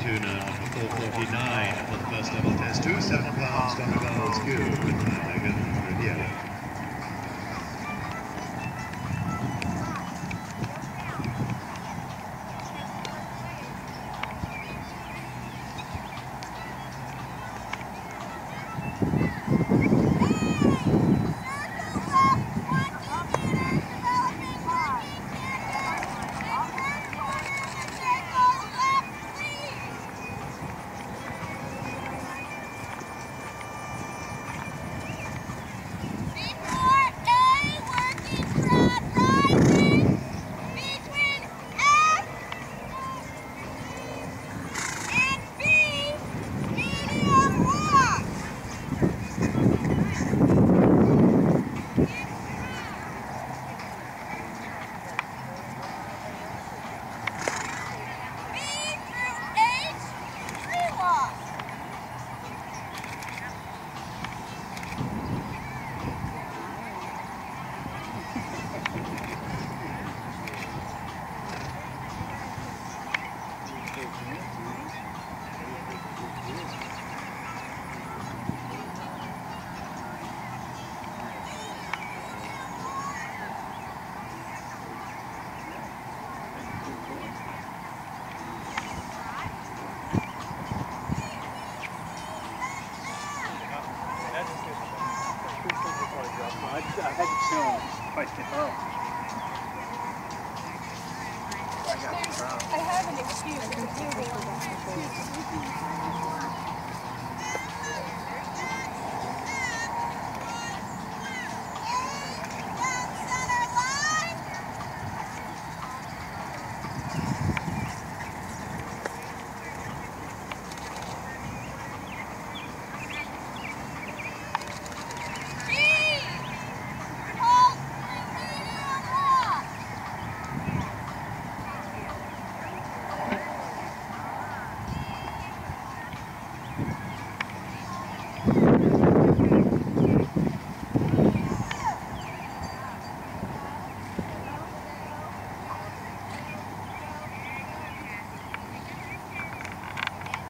tuna for 449 for the first level test. Two seven pounds Donegal skew with I, I had to film quite oh. I have an excuse.